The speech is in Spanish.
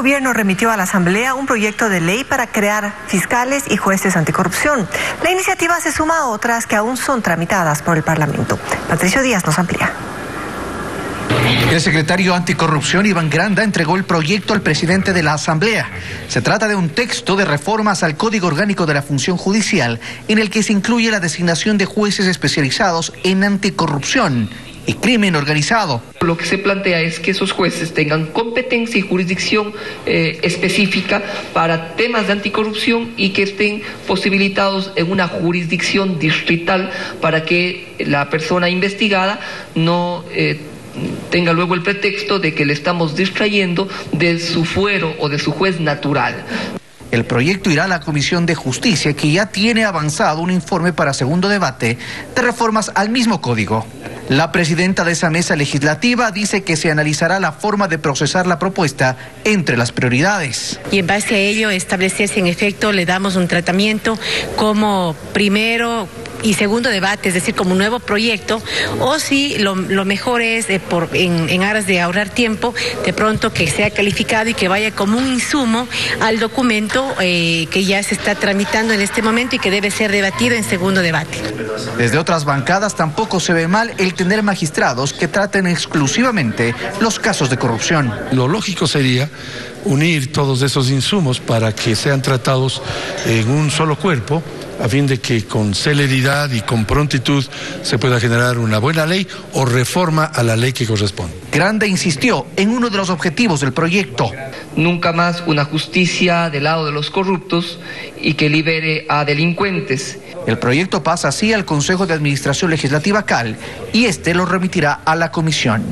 gobierno remitió a la Asamblea un proyecto de ley para crear fiscales y jueces anticorrupción. La iniciativa se suma a otras que aún son tramitadas por el Parlamento. Patricio Díaz nos amplía. El secretario anticorrupción Iván Granda entregó el proyecto al presidente de la Asamblea. Se trata de un texto de reformas al Código Orgánico de la Función Judicial en el que se incluye la designación de jueces especializados en anticorrupción y crimen organizado. Lo que se plantea es que esos jueces tengan competencia y jurisdicción eh, específica para temas de anticorrupción y que estén posibilitados en una jurisdicción distrital para que la persona investigada no... Eh, tenga luego el pretexto de que le estamos distrayendo de su fuero o de su juez natural. El proyecto irá a la Comisión de Justicia, que ya tiene avanzado un informe para segundo debate de reformas al mismo código. La presidenta de esa mesa legislativa dice que se analizará la forma de procesar la propuesta entre las prioridades. Y en base a ello establecer si en efecto le damos un tratamiento como primero y segundo debate, es decir, como un nuevo proyecto, o si lo, mejor es, eh, por, en, aras de ahorrar tiempo, de pronto que sea calificado y que vaya como un insumo al documento eh, que ya se está tramitando en este momento y que debe ser debatido en segundo debate. Desde otras bancadas tampoco se ve mal el tener magistrados que traten exclusivamente los casos de corrupción. Lo lógico sería unir todos esos insumos para que sean tratados en un solo cuerpo a fin de que con celeridad y con prontitud se pueda generar una buena ley o reforma a la ley que corresponde. Grande insistió en uno de los objetivos del proyecto. Nunca más una justicia del lado de los corruptos y que libere a delincuentes. El proyecto pasa así al Consejo de Administración Legislativa CAL y este lo remitirá a la Comisión.